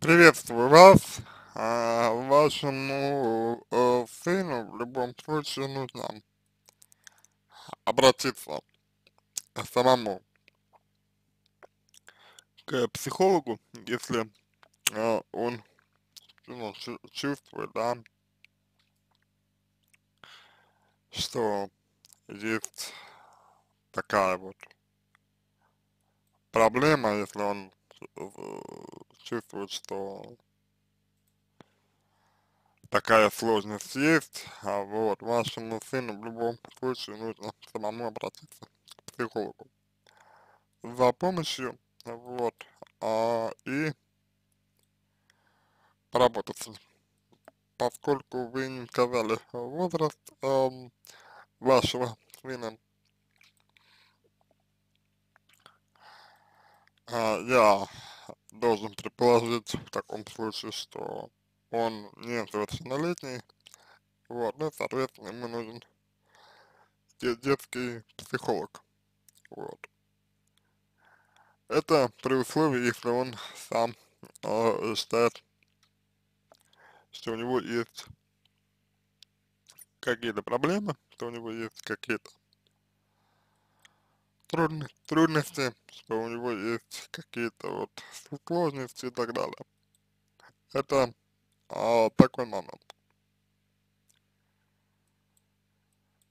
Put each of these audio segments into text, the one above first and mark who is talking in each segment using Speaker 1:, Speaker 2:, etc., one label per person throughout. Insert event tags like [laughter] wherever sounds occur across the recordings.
Speaker 1: Приветствую вас. А, вашему э, сыну в любом случае нужно обратиться самому к психологу, если э, он ну, чу- чувствует, да, что есть такая вот проблема, если он чувствует, что такая сложность есть, а вот вашему сыну в любом случае нужно самому обратиться к психологу за помощью, вот, а, и поработать. Поскольку вы не сказали возраст эм, вашего сына, а, я должен предположить в таком случае, что он несовершеннолетний, вот, ну, соответственно, ему нужен де- детский психолог, вот. Это при условии, если он сам э, считает, что у него есть какие-то проблемы, что у него есть какие-то трудности, трудности, что у него есть какие-то вот сложности и так далее. Это а, такой момент.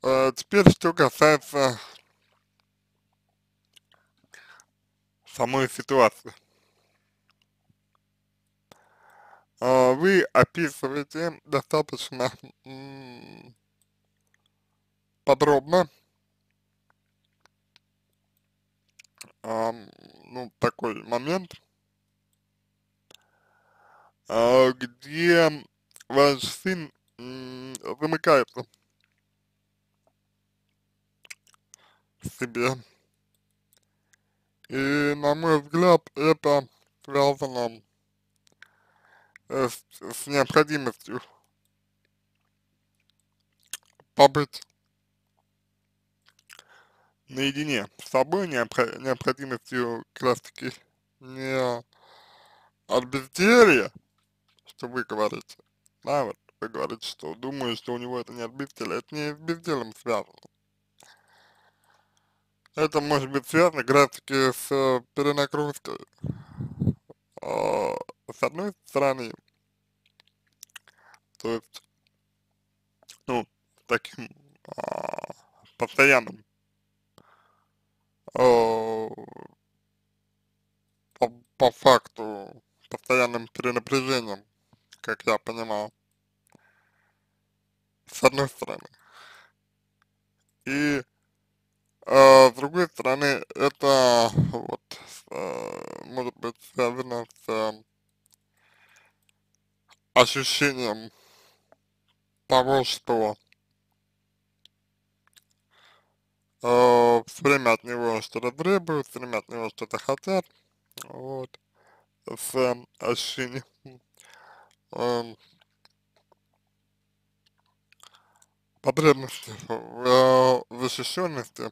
Speaker 1: А, теперь, что касается самой ситуации. А, вы описываете достаточно подробно, ам, ну, такой момент, а, где ваш сын м, замыкается себе. И, на мой взгляд, это связано э, с, с необходимостью побыть наедине с собой, необхо- необходимостью как раз таки не от безделья, что вы говорите, да, вот вы говорите, что думаю, что у него это не от безделия, это не с бездельем связано. Это может быть связано как раз таки с э, перенагрузкой. А, с одной стороны, то есть, ну, таким а, постоянным по, по факту постоянным перенапряжением, как я понимаю, с одной стороны. И а, с другой стороны, это вот а, может быть связано с а, ощущением того, что э, все время от него что-то требуют, все время от него что-то хотят, вот, с э, э, потребности э, в защищенности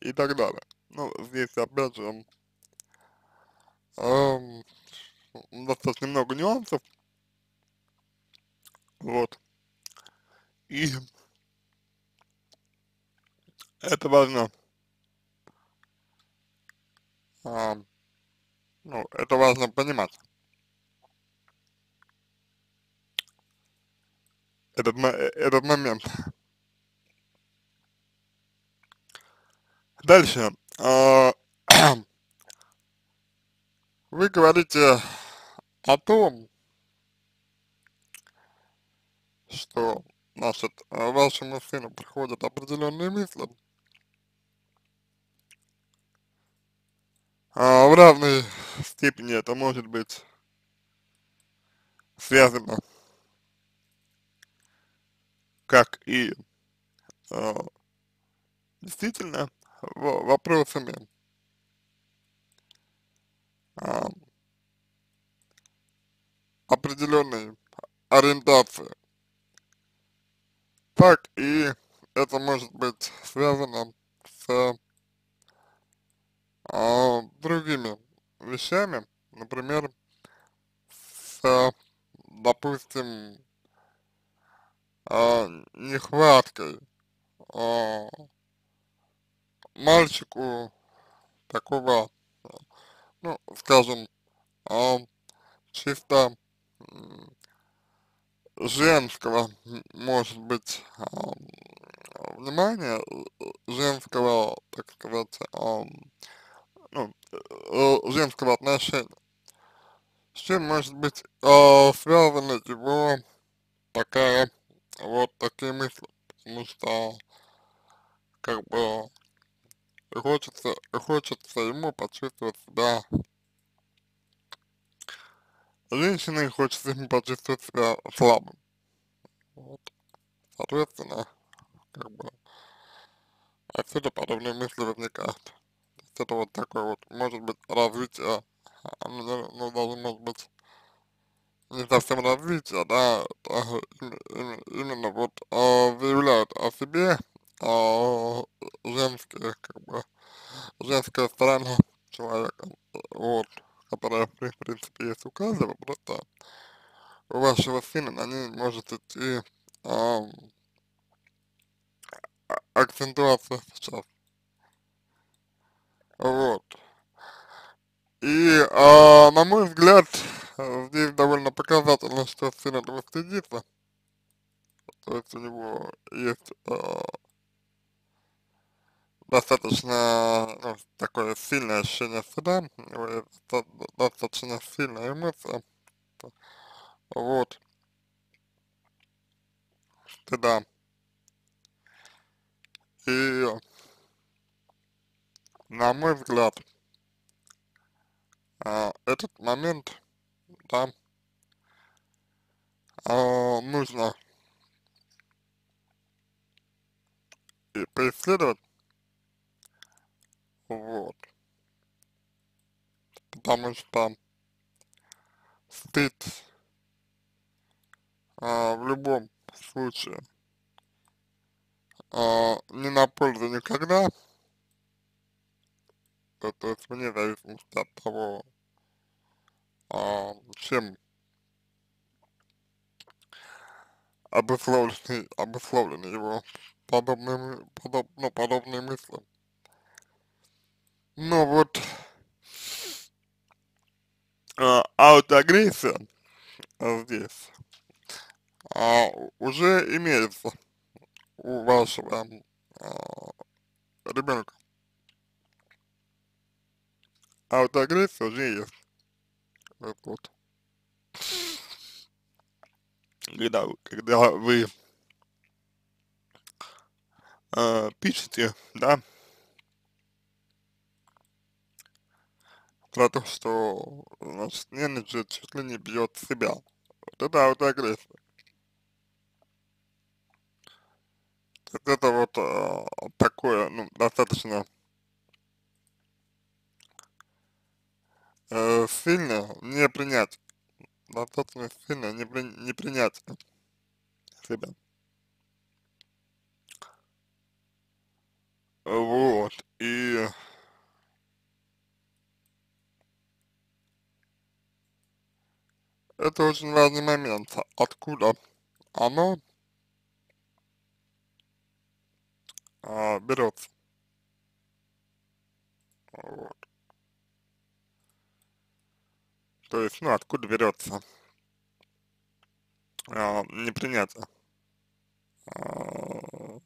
Speaker 1: и так далее. Ну, здесь опять же достаточно много нюансов, вот, и это важно, а, ну, это важно понимать, этот, э, этот момент. Дальше, а, [clears throat] вы говорите о том, что, значит, э, вашему сыну приходят определенные мысли, а, в разной степени это может быть связано как и э, действительно во- вопросами. А, определенной ориентации, так и это может быть связано с а, другими вещами, например, является, допустим, а, нехваткой а, мальчику такого, ну, скажем, а, чисто женского, может быть, а, внимания, женского, так сказать, а, ну, э, женского отношения. С чем может быть э, связана его такая, вот такие мысли, потому что, как бы, хочется, хочется ему почувствовать себя женщиной, хочется ему почувствовать себя слабым. Вот. Соответственно, как бы, отсюда подобные мысли возникают. Это вот такое вот, может быть, развитие, ну даже может быть, не совсем развитие, да, именно, вот заявляют о себе женские, как бы, женская сторона человека, вот, которая, в принципе, есть у каждого, просто у вашего сына на ней может идти э, акцентуация сейчас. Вот. И, а, на мой взгляд, здесь довольно показательно, что сын этого стыдится. То есть у него есть а, достаточно ну, такое сильное ощущение есть достаточно сильная эмоция. Вот. Стыда. И, на мой взгляд, а, этот момент, да, а, нужно и поисследовать, вот, потому что стыд а, в любом случае а, не на пользу никогда, то, то есть вне зависимости от того, чем обусловлены, обусловлены его подобные, подоб, ну, подобные мысли. Но вот а, аутоагрессия а, здесь а, уже имеется у вашего а, ребенка. Аутоагрессия уже есть. Вот, вот. Когда, когда вы э, пишете, да, про то, что, значит, нервничает, чуть ли не бьет себя. Вот это аутоагрессия. Так это вот э, такое, ну, достаточно э, сильно не принять, достаточно сильно не, при, не принять себя. Вот, и это очень важный момент, откуда оно а, берется. Вот. То есть, ну, откуда берется а, непринятие а,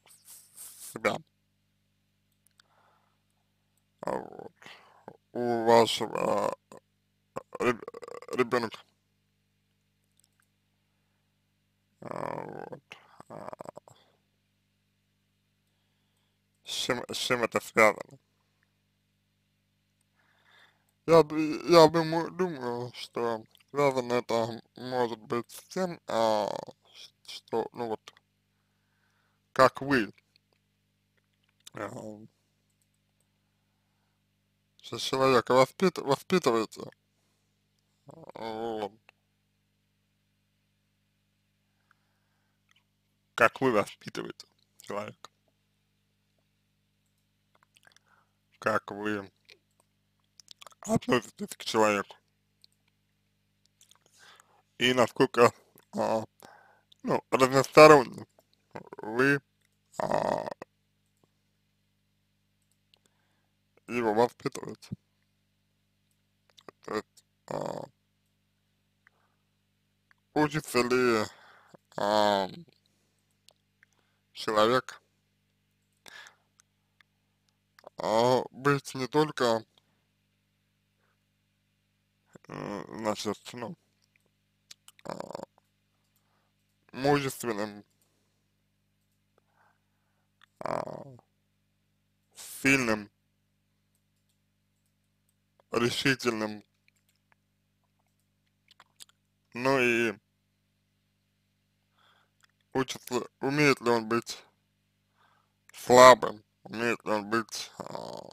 Speaker 1: себя. А, вот. У вашего ребенка. А, вот. С чем, с чем это связано? Я, я думаю, думаю, что связано это может быть с тем, а, что, ну вот, как вы а, человека воспит, воспитываете, вот, как вы воспитываете человека, как вы относитесь к человеку. и насколько, а, ну, разносторонне вы а, его воспитываете. То есть, а, учится ли а, человек а, быть не только, значит, ну, а, мужественным, а, сильным, решительным, ну и учится, умеет ли он быть слабым, умеет ли он быть а,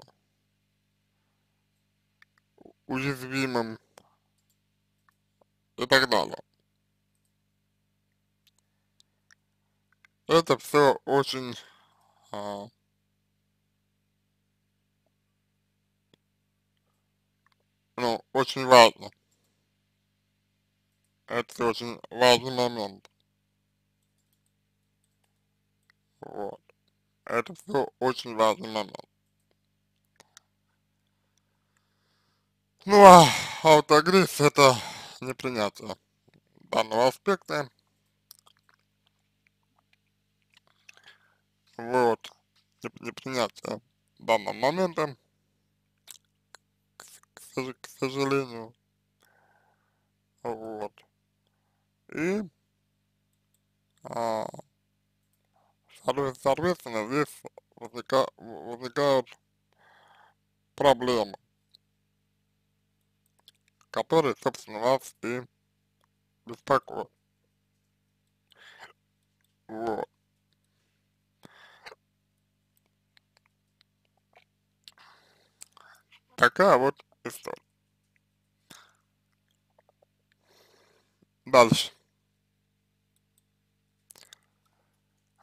Speaker 1: уязвимым и так далее. Это все очень а, ну, очень важно. Это очень важный момент. Вот. Это все очень важный момент. Ну а аутоагрессия это непринятие данного аспекта. Вот. Непринятие данного момента, к, к, сожалению. Вот. И а, соответственно здесь возника, возникают проблемы, которые, собственно, вас и беспокоят. Вот. Такая вот история. Дальше.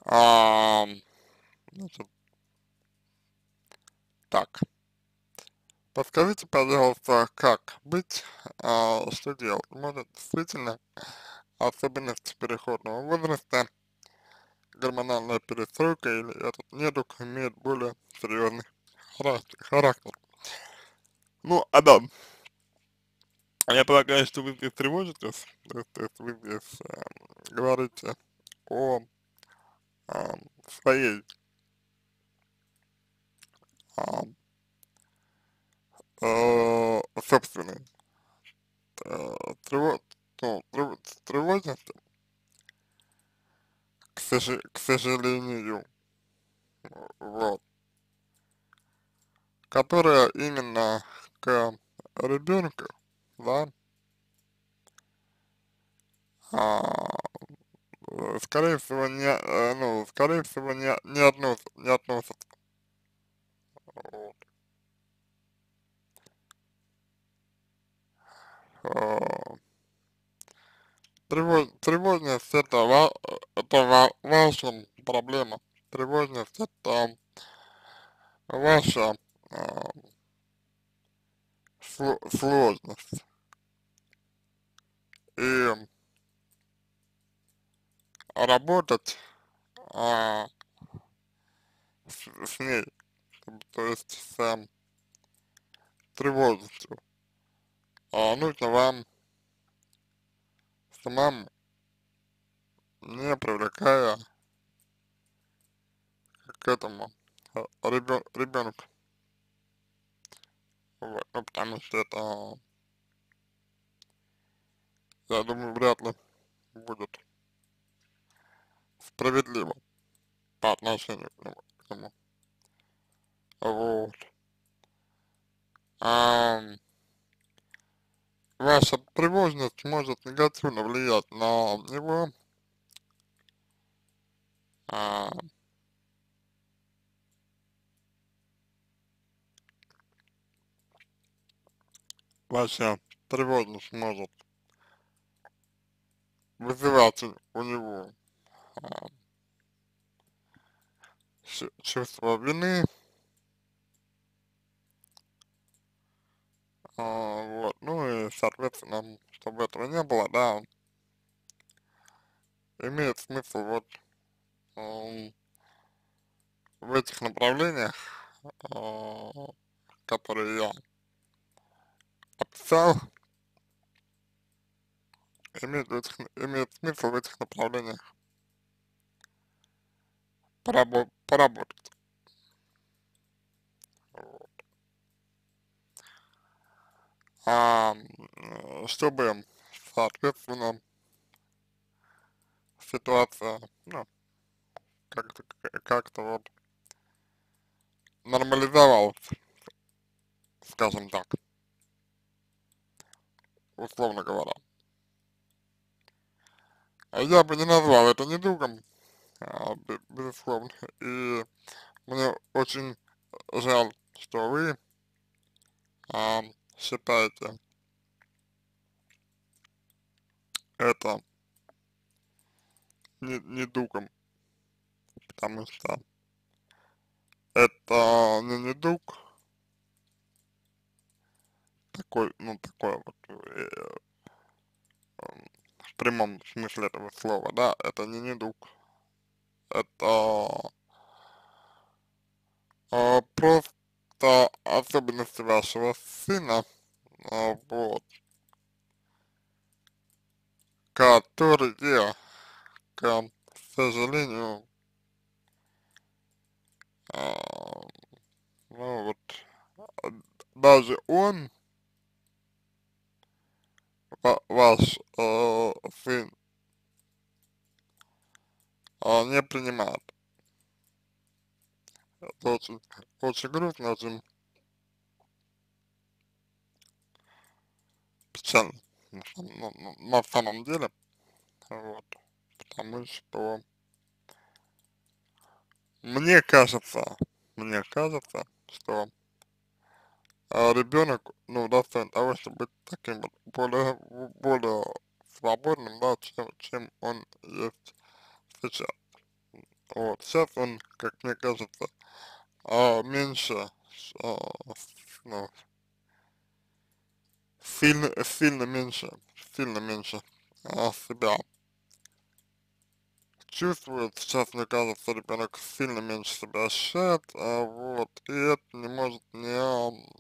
Speaker 1: А, значит, так. Подскажите, пожалуйста, как быть, а, что делать? Может, действительно, особенности переходного возраста, гормональная перестройка или этот недуг имеет более серьезный характер. Ну, Адам, я полагаю, что вы здесь тревожитесь, то есть, то есть вы здесь э, говорите о э, своей э, э, собственной э, трево, ну, к, к сожалению, вот, которая именно к ребенку, да, а, скорее всего, не, э, ну, скорее всего, не, не, относ, не относится. Вот. А, тревож, тревожность это, это ва, ваша проблема. Тревожность это ваша а, сложность. И работать а, с, с ней, то есть с тревожностью, а нужно вам самому, не привлекая к этому ребен, ребенка. Вот, ну, потому что это, я думаю, вряд ли будет справедливо по отношению к нему. Вот. А, ваша тревожность может негативно влиять на него. А, ваша тревожность может вызывать у него а, чувство вины, а, соответственно, чтобы этого не было, да, имеет смысл вот э, в этих направлениях, э, которые я описал, имеет, этих, имеет смысл в этих направлениях порабо поработать. Вот. А, чтобы, соответственно, ситуация, ну, как-то, как-то вот нормализовалась, скажем так, условно говоря. Я бы не назвал это недугом, а, безусловно, и мне очень жаль, что вы а, считаете это не, недугом, потому что это не недуг, такой, ну, такой вот, э, э, в прямом смысле этого слова, да, это не недуг, это э, просто особенности вашего сына, э, вот, которые, к сожалению, э, ну вот, даже он, ваш э, сын, э, не принимает. Очень, очень грустно, очень печально на, на, на самом деле, вот, потому что мне кажется, мне кажется, что а ребенок, ну, достоин того, чтобы быть таким вот более, более свободным, да, чем, чем он есть сейчас. Вот, сейчас он, как мне кажется, а, меньше, а, ну, сильно, сильно меньше, сильно меньше. А, себя. Чувствует, сейчас, мне кажется, ребенок сильно меньше себя ощущает, а, вот, и это не может не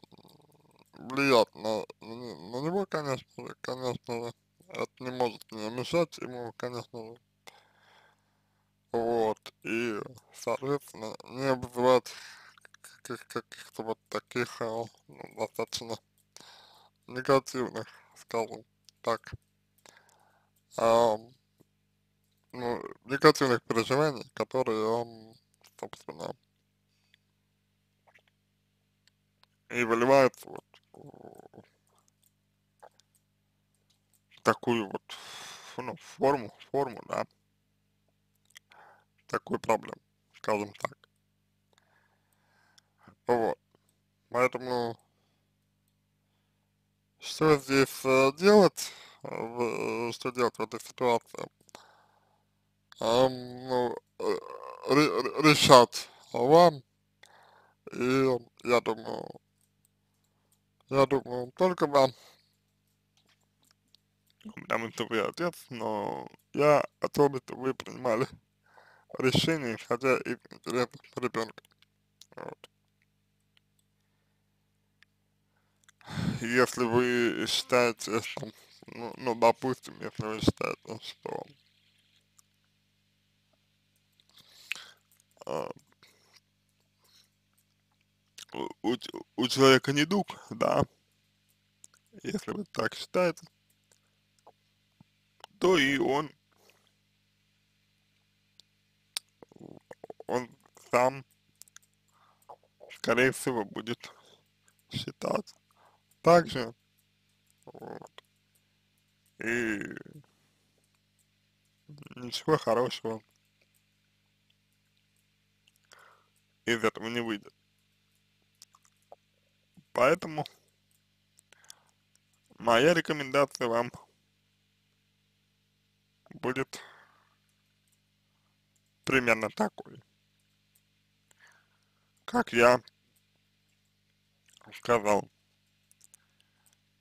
Speaker 1: влиять на, на, на него, конечно же, конечно же, это не может не мешать ему, конечно же, вот, и, соответственно, не вызывать каких-то вот таких, ну, достаточно негативных, скажем так, а, ну, негативных переживаний, которые он, собственно, и выливается вот в такую вот, ну, форму, форму, да, такую проблему, скажем так. Вот. Поэтому что здесь э, делать, в, что делать в этой ситуации? Э, ну, решать вам, и я думаю, я думаю, только вам, что вы отец, но я хотел бы, чтобы вы принимали решение, исходя из интересов ребенка. Вот. Если вы считаете, что, ну, ну, допустим, если вы считаете, что э, у, у человека недуг, да, если вы так считаете, то и он, сам, скорее всего, будет считать так же, вот, и ничего хорошего из этого не выйдет. Поэтому моя рекомендация вам будет примерно такой, как я сказал.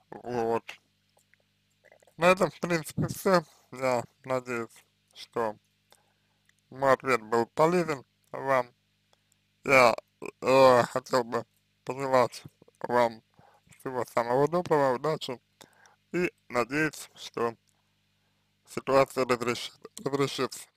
Speaker 1: Вот. На этом, в принципе, все. Я надеюсь, что мой ответ был полезен вам. Я э, хотел бы пожелать вам всего самого доброго, удачи и надеюсь, что ситуация разрешит, разрешится.